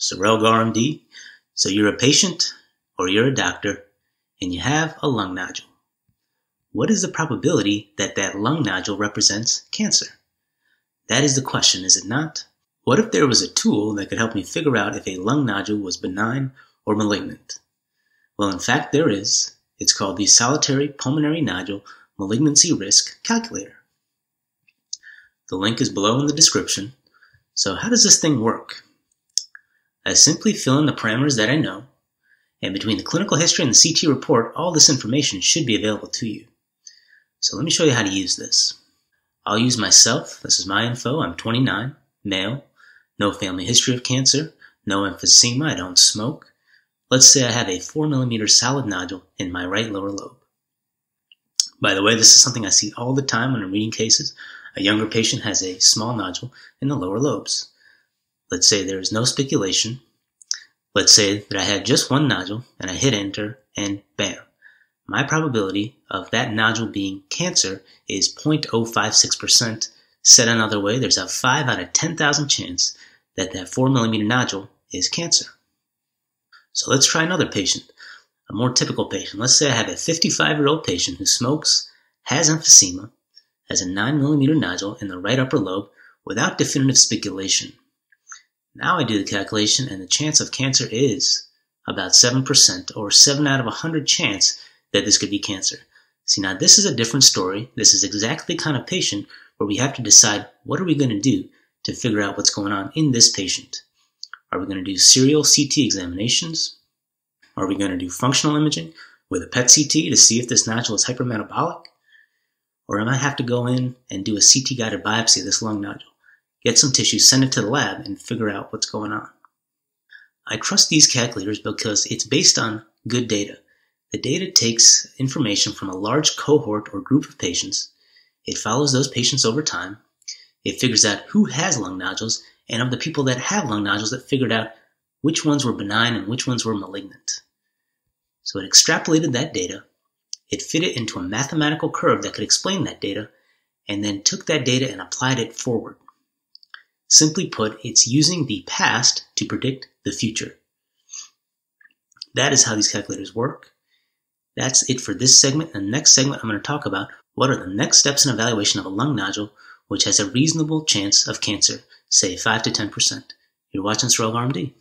Sarel Gaur MD. So you're a patient or you're a doctor and you have a lung nodule. What is the probability that that lung nodule represents cancer? That is the question, is it not? What if there was a tool that could help me figure out if a lung nodule was benign or malignant? Well, in fact, there is. It's called the Solitary Pulmonary Nodule Malignancy Risk Calculator. The link is below in the description. So how does this thing work? I simply fill in the parameters that I know, and between the clinical history and the CT report, all this information should be available to you. So let me show you how to use this. I'll use myself. This is my info. I'm 29, male, no family history of cancer, no emphysema, I don't smoke. Let's say I have a 4 millimeter solid nodule in my right lower lobe. By the way, this is something I see all the time when I'm reading cases. A younger patient has a small nodule in the lower lobes. Let's say there is no spiculation. Let's say that I had just one nodule and I hit enter and bam. My probability of that nodule being cancer is 0.056%. Said another way, there's a 5 out of 10,000 chance that that 4 millimeter nodule is cancer. So let's try another patient, a more typical patient. Let's say I have a 55 year old patient who smokes, has emphysema, has a 9 millimeter nodule in the right upper lobe without definitive spiculation. Now I do the calculation and the chance of cancer is about 7% or 7 out of 100 chance that this could be cancer. See, now this is a different story. This is exactly the kind of patient where we have to decide what are we going to do to figure out what's going on in this patient. Are we going to do serial CT examinations? Are we going to do functional imaging with a PET CT to see if this nodule is hypermetabolic? Or am I have to go in and do a CT guided biopsy of this lung nodule? Get some tissue, send it to the lab, and figure out what's going on. I trust these calculators because it's based on good data. The data takes information from a large cohort or group of patients. It follows those patients over time. It figures out who has lung nodules, and of the people that have lung nodules, it figured out which ones were benign and which ones were malignant. So it extrapolated that data, it fit it into a mathematical curve that could explain that data, and then took that data and applied it forward. Simply put, it's using the past to predict the future. That is how these calculators work. That's it for this segment. The next segment, I'm going to talk about what are the next steps in evaluation of a lung nodule which has a reasonable chance of cancer, say 5 to 10%. You're watching Sarel Gaur MD.